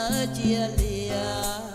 ai nỡ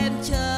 em chờ